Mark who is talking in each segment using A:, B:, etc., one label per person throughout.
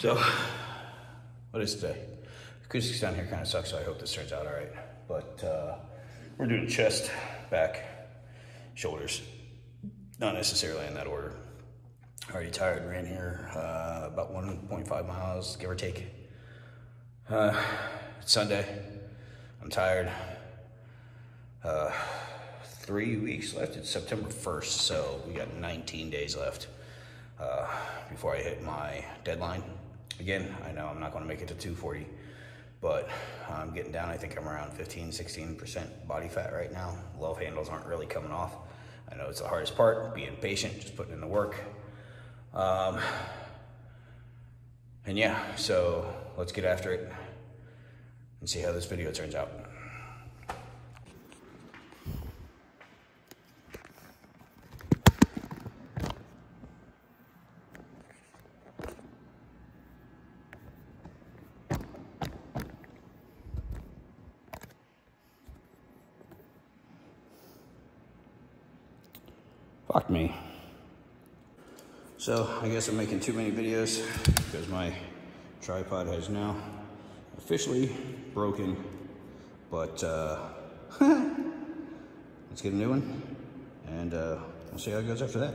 A: So, what is today? Acoustics down here kind of sucks, so I hope this turns out all right. But uh, we're doing chest, back, shoulders. Not necessarily in that order. Already tired, ran here uh, about 1.5 miles, give or take. Uh, it's Sunday. I'm tired. Uh, three weeks left. It's September 1st, so we got 19 days left uh, before I hit my deadline. Again, I know I'm not going to make it to 240, but I'm getting down. I think I'm around 15, 16% body fat right now. Love handles aren't really coming off. I know it's the hardest part, being patient, just putting in the work. Um, and yeah, so let's get after it and see how this video turns out. Fuck me. So I guess I'm making too many videos because my tripod has now officially broken. But uh, let's get a new one and uh, we'll see how it goes after that.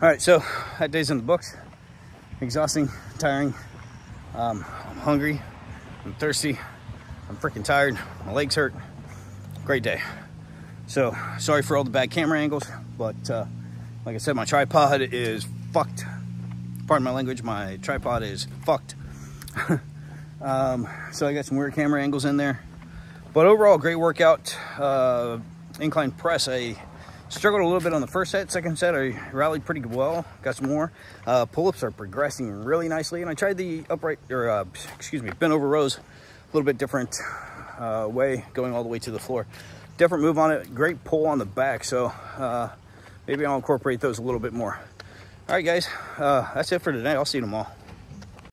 A: All right, so that day's in the books. Exhausting, tiring. Um, I'm hungry. I'm thirsty. I'm freaking tired. My legs hurt. Great day. So sorry for all the bad camera angles, but uh, like I said, my tripod is fucked. Pardon my language, my tripod is fucked. um, so I got some weird camera angles in there. But overall, great workout. Uh, incline press, I struggled a little bit on the first set. Second set, I rallied pretty well. Got some more. Uh, Pull-ups are progressing really nicely. And I tried the upright, or uh, excuse me, bent over rows. A little bit different uh, way, going all the way to the floor. Different move on it. Great pull on the back. So uh, maybe I'll incorporate those a little bit more. All right, guys, uh, that's it for today. I'll see you tomorrow.